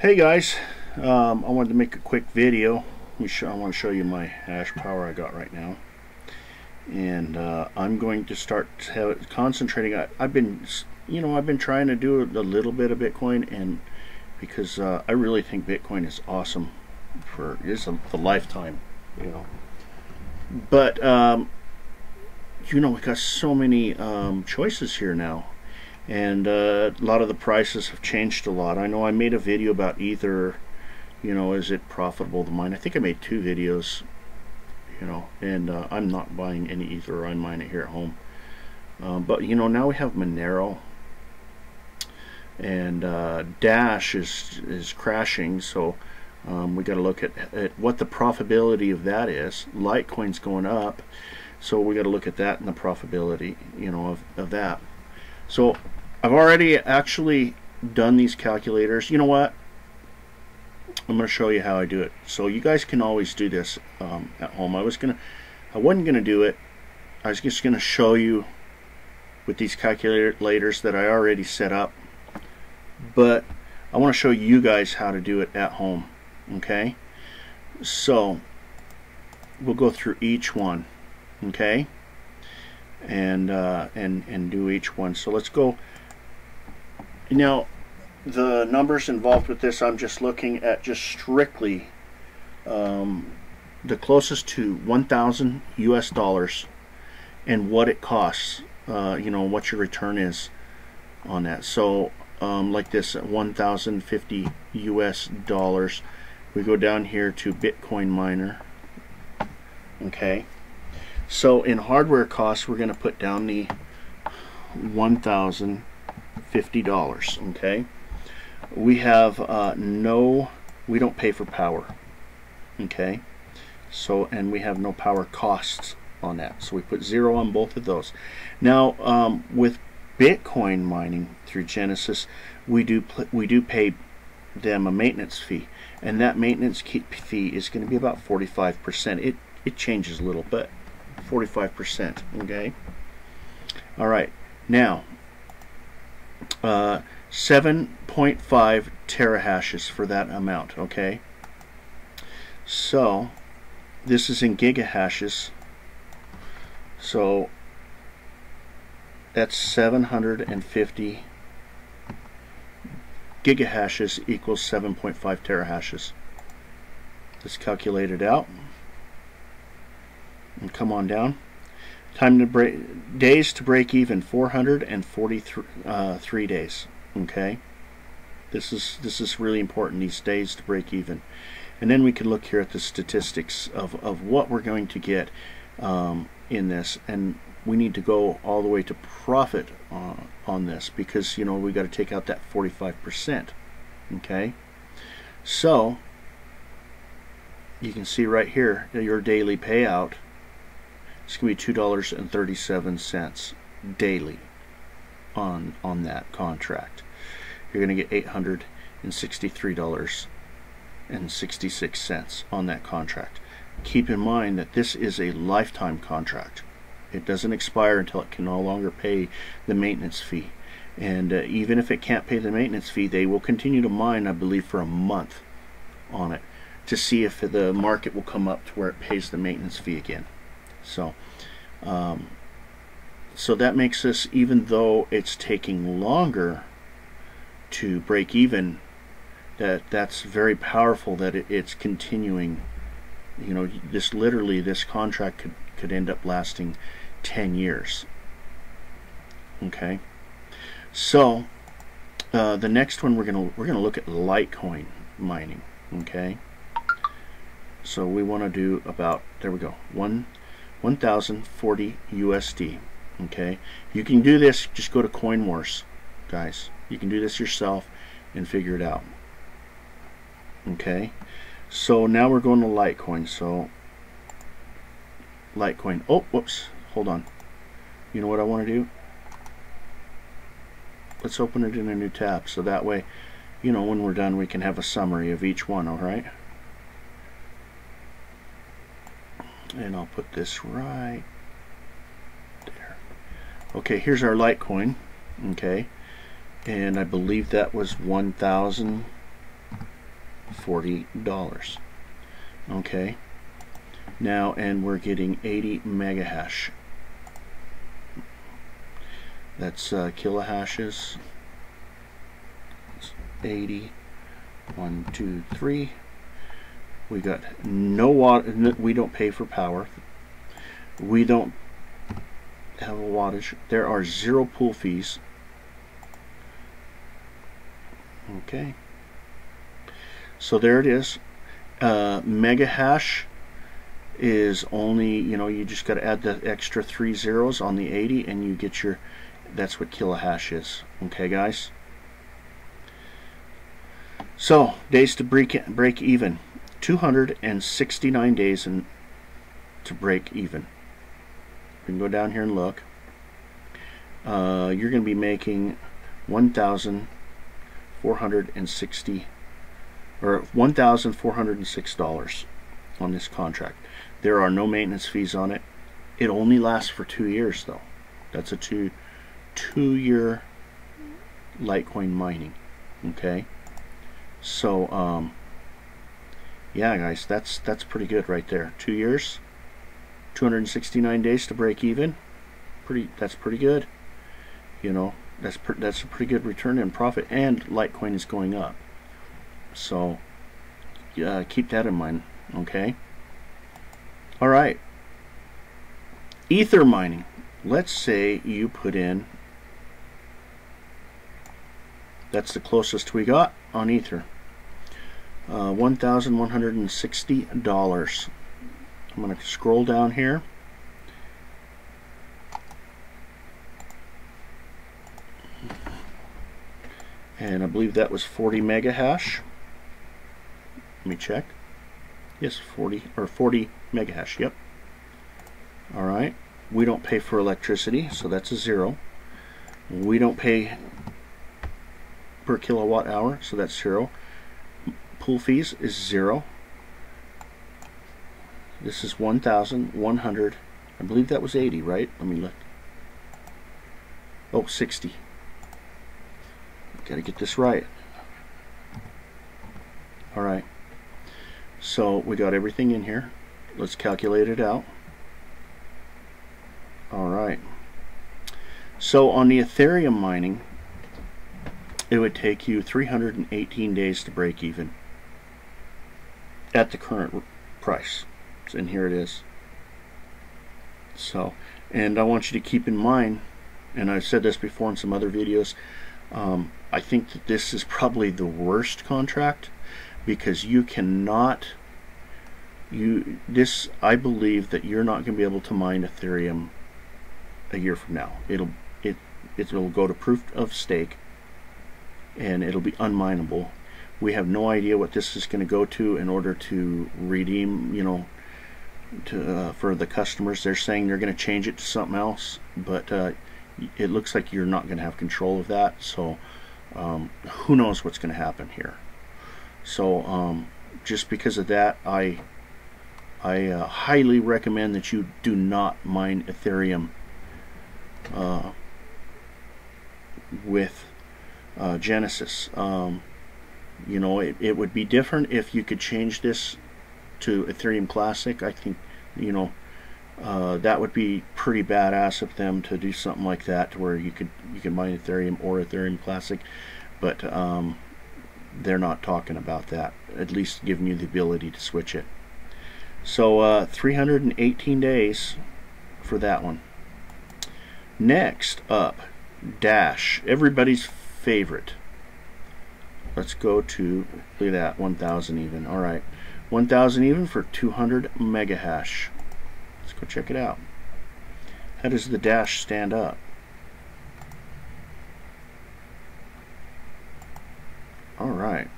Hey guys, um, I wanted to make a quick video. I want to show you my hash power I got right now. And uh, I'm going to start concentrating. I, have been, you know, I've been trying to do a little bit of Bitcoin, and because uh, I really think Bitcoin is awesome for it's a, a lifetime, you know. But um, you know, we got so many um, choices here now and uh, a lot of the prices have changed a lot. I know I made a video about Ether, you know, is it profitable to mine? I think I made two videos, you know, and uh, I'm not buying any Ether. I mine it here at home. Um, but you know, now we have Monero, and uh, Dash is is crashing, so. Um, we got to look at, at what the profitability of that is. Litecoin's going up, so we got to look at that and the profitability, you know, of, of that. So I've already actually done these calculators. You know what? I'm going to show you how I do it. So you guys can always do this um, at home. I was going to, I wasn't going to do it. I was just going to show you with these calculators that I already set up. But I want to show you guys how to do it at home. Okay? So we'll go through each one. Okay? And uh, and and do each one. So let's go now, the numbers involved with this, I'm just looking at just strictly um, the closest to 1,000 US dollars and what it costs, uh, you know, what your return is on that. So, um, like this, 1,050 US dollars. We go down here to Bitcoin miner. Okay. So in hardware costs, we're going to put down the 1,000 $50 okay. We have uh, no we don't pay for power. Okay. So and we have no power costs on that. So we put zero on both of those. Now um, with Bitcoin mining through Genesis we do we do pay them a maintenance fee. And that maintenance fee is going to be about 45% it it changes a little but 45% okay. All right. Now uh, 7.5 terahashes for that amount okay? So this is in gigahashes. So that's 750 gigahashes equals 7.5 terahashes. Let's calculate it out. And come on down Time to break days to break even 443 uh, days. Okay, this is this is really important. These days to break even, and then we can look here at the statistics of of what we're going to get um, in this, and we need to go all the way to profit uh, on this because you know we got to take out that 45 percent. Okay, so you can see right here your daily payout it's going to be $2.37 daily on on that contract. You're going to get $863.66 on that contract. Keep in mind that this is a lifetime contract. It doesn't expire until it can no longer pay the maintenance fee. And uh, even if it can't pay the maintenance fee, they will continue to mine, I believe, for a month on it to see if the market will come up to where it pays the maintenance fee again. So, um, so that makes this, even though it's taking longer to break even, that that's very powerful that it, it's continuing. You know, this literally, this contract could, could end up lasting 10 years. Okay. So, uh, the next one we're gonna we're gonna look at Litecoin mining. Okay. So we want to do about there we go one 1040 USD okay? You can do this just go to CoinWarz guys. You can do this yourself and figure it out okay? So now we're going to Litecoin so Litecoin. Oh whoops hold on. You know what I want to do? Let's open it in a new tab so that way you know when we're done we can have a summary of each one alright and I'll put this right there okay here's our Litecoin okay and I believe that was 1,000 $40. Okay. Now, and we're getting 80 megahash. That's uh, kilohashes. 80. One, two, three. We got no water. We don't pay for power. We don't have a wattage. There are zero pool fees. Okay. So there it is. Uh, mega hash is only, you know, you just got to add the extra three zeros on the 80 and you get your, that's what kilohash is. Okay, guys? So, days to break, break even. 269 days to break even. We can go down here and look. Uh, you're going to be making 1,460 or $1,406 on this contract. There are no maintenance fees on it. It only lasts for two years though. That's a two two year Litecoin mining. Okay. So um, yeah guys, that's that's pretty good right there. Two years, 269 days to break even. Pretty that's pretty good. You know, that's that's a pretty good return in profit and Litecoin is going up. So uh, keep that in mind, okay? All right. Ether mining. Let's say you put in, that's the closest we got on Ether, uh, $1,160. I'm going to scroll down here. And I believe that was 40 mega hash. Let me check. Yes, 40 or 40 megahash. Yep. All right. We don't pay for electricity, so that's a zero. We don't pay per kilowatt hour, so that's zero. Pool fees is zero. This is 1,100. I believe that was 80, right? Let me look. Oh, 60. Gotta get this right. All right. So we got everything in here. Let's calculate it out. All right. So on the Ethereum mining, it would take you 318 days to break even at the current price. And here it is. So, and I want you to keep in mind, and I've said this before in some other videos, um, I think that this is probably the worst contract because you cannot you this I believe that you're not going to be able to mine Ethereum a year from now. It'll it it'll go to proof of stake and it'll be unmineable. We have no idea what this is going to go to in order to redeem, you know, to uh, for the customers. They're saying they're going to change it to something else, but uh, it looks like you're not going to have control of that. So um, who knows what's going to happen here. So um, just because of that, I I uh, highly recommend that you do not mine Ethereum uh, with uh, Genesis. Um, you know, it, it would be different if you could change this to Ethereum Classic. I think, you know, uh, that would be pretty badass of them to do something like that, to where you could you can mine Ethereum or Ethereum Classic. But um, they're not talking about that, at least giving you the ability to switch it. So uh, 318 days for that one. Next up, Dash, everybody's favorite. Let's go to, look at that, 1000 even. All right, 1000 even for 200 mega hash. Let's go check it out. How does the Dash stand up? All right.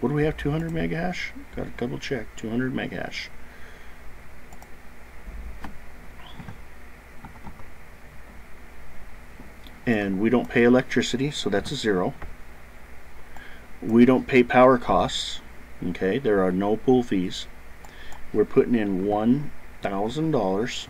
What do we have? 200 mega hash? Got to double check. 200 mega hash. And we don't pay electricity, so that's a zero. We don't pay power costs. Okay, there are no pool fees. We're putting in $1,000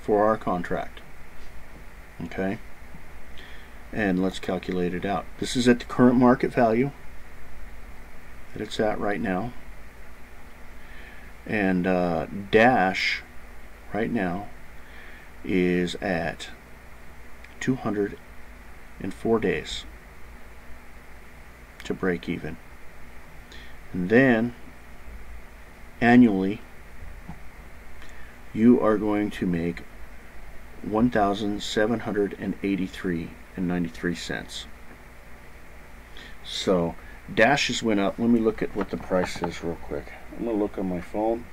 for our contract. Okay and let's calculate it out. This is at the current market value. that it's at right now. And uh, Dash right now is at 204 days to break even. And then annually you are going to make 1783 and 93 cents. So dashes went up. Let me look at what the price is real quick. I'm going to look on my phone.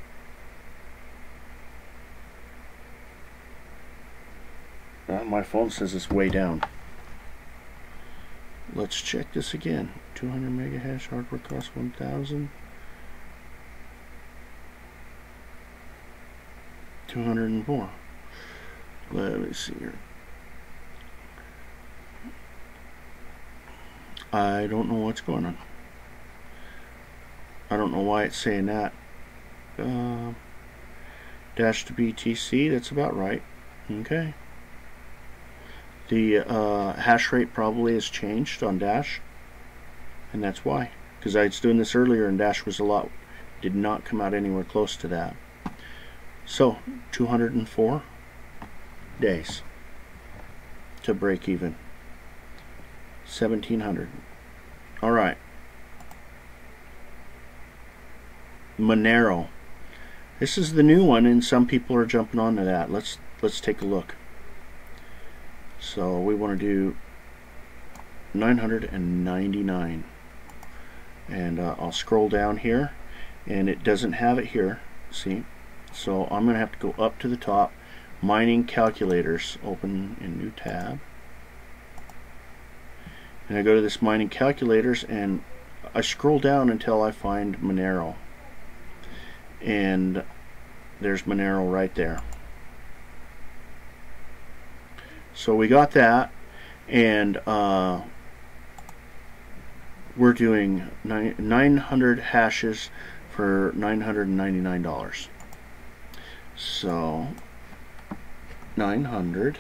Uh, my phone says it's way down. Let's check this again. 200 mega hash hardware cost 1000 204 let me see here. I don't know what's going on. I don't know why it's saying that. Uh, dash to BTC that's about right. Okay the uh, hash rate probably has changed on Dash and that's why because I was doing this earlier and Dash was a lot did not come out anywhere close to that. So 204 days to break even. 1700 all right. Monero. This is the new one and some people are jumping onto that. Let's let's take a look so we want to do 999 and uh, I'll scroll down here and it doesn't have it here see? So I'm gonna have to go up to the top mining calculators open in new tab. And I go to this mining calculators and I scroll down until I find Monero. And there's Monero right there so we got that and uh, we're doing 900 hashes for $999 so 900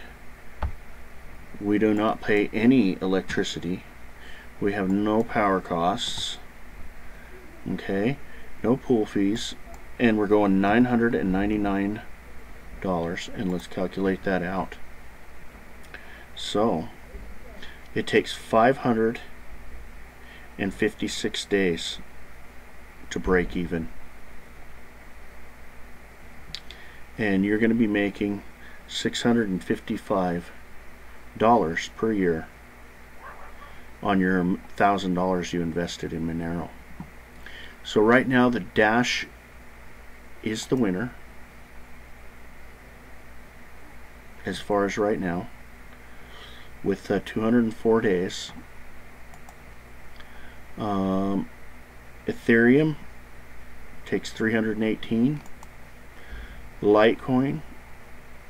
we do not pay any electricity. We have no power costs. Okay no pool fees and we're going $999 and let's calculate that out so it takes 556 days to break even and you're going to be making $655 per year on your thousand dollars you invested in Monero. So right now the Dash is the winner as far as right now with uh, 204 days. Um, Ethereum takes 318 Litecoin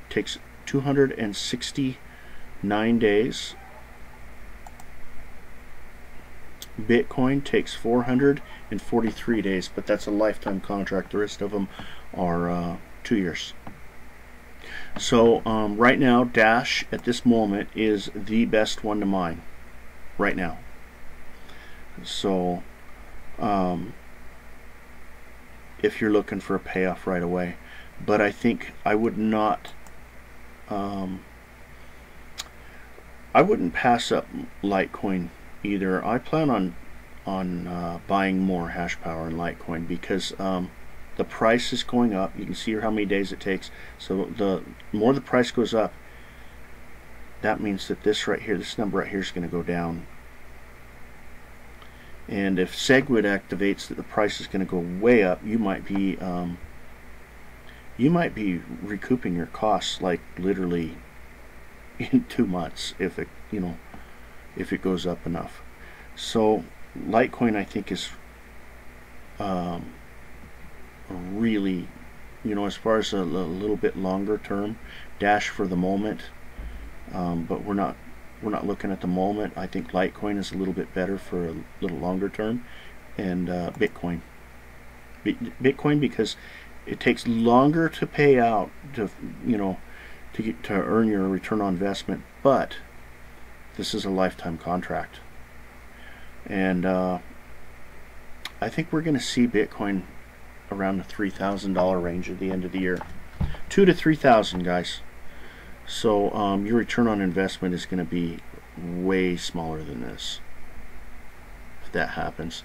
takes 269 days. Bitcoin takes 443 days, but that's a lifetime contract. The rest of them are uh, two years. So um, right now, Dash at this moment is the best one to mine. Right now. So um, if you're looking for a payoff right away but I think I would not um, I wouldn't pass up Litecoin either. I plan on on uh, buying more hash power in Litecoin because um, the price is going up. You can see here how many days it takes. So the more the price goes up, that means that this right here, this number right here is going to go down. And if SegWit activates that the price is going to go way up, you might be um, you might be recouping your costs like literally in two months if it you know if it goes up enough so Litecoin I think is um, really you know as far as a, a, little bit longer term dash for the moment. Um, but we're not we're not looking at the moment. I think Litecoin is a little bit better for a little longer term and uh, Bitcoin. Bitcoin because it takes longer to pay out to you know to get, to earn your return on investment but this is a lifetime contract. And uh, I think we're going to see Bitcoin around the three thousand dollar range at the end of the year, two to three thousand, guys. So um, your return on investment is going to be way smaller than this if that happens.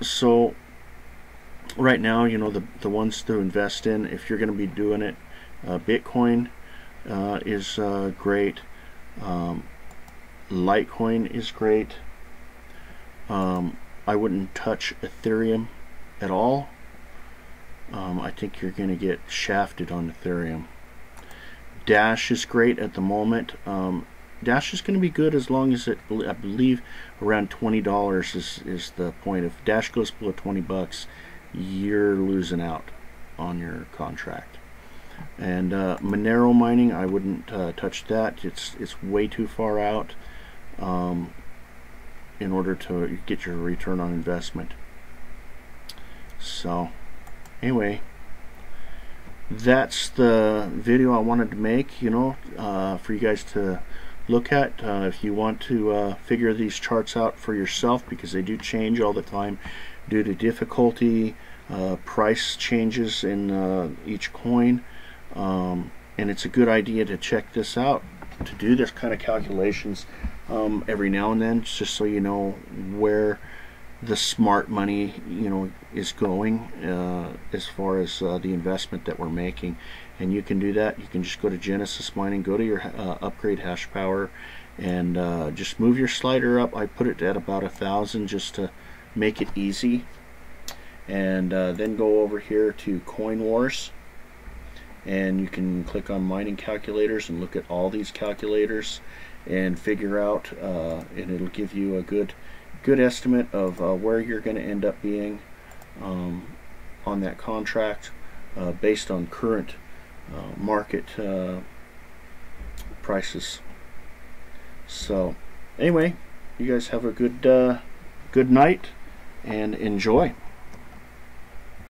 So right now, you know the the ones to invest in if you're going to be doing it, uh, Bitcoin uh, is uh, great. Um, Litecoin is great. Um, I wouldn't touch Ethereum at all. Um, I think you're going to get shafted on Ethereum. Dash is great at the moment. Um, Dash is going to be good as long as it, I believe, around twenty dollars is is the point. If Dash goes below twenty bucks, you're losing out on your contract. And uh, Monero mining, I wouldn't uh, touch that. It's it's way too far out um, in order to get your return on investment. So, anyway, that's the video I wanted to make. You know, uh, for you guys to look at uh, if you want to uh, figure these charts out for yourself because they do change all the time due to difficulty, uh, price changes in uh, each coin. Um, and it's a good idea to check this out to do this kind of calculations um, every now and then just so you know where the smart money you know is going uh, as far as uh, the investment that we're making. And you can do that. You can just go to Genesis mining go to your uh, upgrade hash power and uh, just move your slider up. I put it at about a thousand just to make it easy. And uh, then go over here to CoinWarz. And you can click on mining calculators and look at all these calculators and figure out uh, and it'll give you a good good estimate of uh, where you're going to end up being um, on that contract uh, based on current uh, market uh, prices. So anyway you guys have a good uh, good night and enjoy